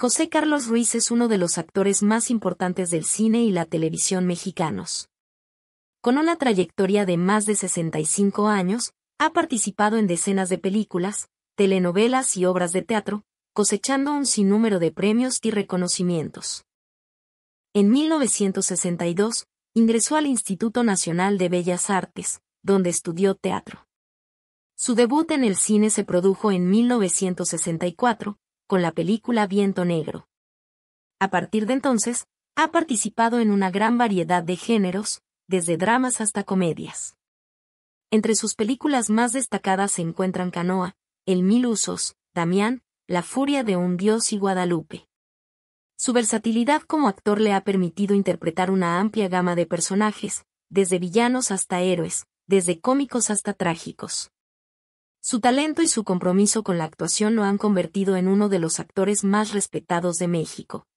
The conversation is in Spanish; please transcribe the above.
José Carlos Ruiz es uno de los actores más importantes del cine y la televisión mexicanos. Con una trayectoria de más de 65 años, ha participado en decenas de películas, telenovelas y obras de teatro, cosechando un sinnúmero de premios y reconocimientos. En 1962, ingresó al Instituto Nacional de Bellas Artes, donde estudió teatro. Su debut en el cine se produjo en 1964, con la película Viento Negro. A partir de entonces, ha participado en una gran variedad de géneros, desde dramas hasta comedias. Entre sus películas más destacadas se encuentran Canoa, El Mil Usos, Damián, La Furia de un Dios y Guadalupe. Su versatilidad como actor le ha permitido interpretar una amplia gama de personajes, desde villanos hasta héroes, desde cómicos hasta trágicos. Su talento y su compromiso con la actuación lo han convertido en uno de los actores más respetados de México.